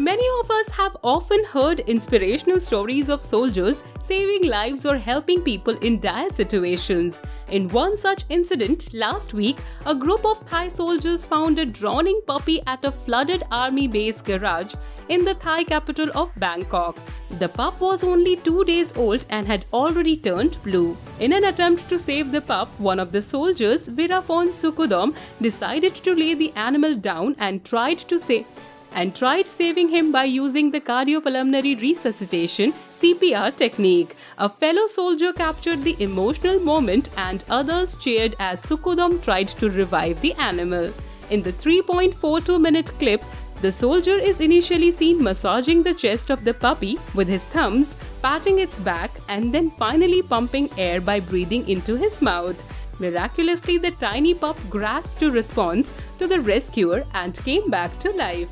Many of us have often heard inspirational stories of soldiers saving lives or helping people in dire situations. In one such incident last week, a group of Thai soldiers found a drowning puppy at a flooded army base garage in the Thai capital of Bangkok. The pup was only two days old and had already turned blue. In an attempt to save the pup, one of the soldiers, Virafon Sukudom, decided to lay the animal down and tried to save and tried saving him by using the cardiopulmonary resuscitation CPR technique. A fellow soldier captured the emotional moment and others cheered as Sukudom tried to revive the animal. In the 3.42 minute clip, the soldier is initially seen massaging the chest of the puppy with his thumbs, patting its back, and then finally pumping air by breathing into his mouth. Miraculously, the tiny pup grasped to response to the rescuer and came back to life.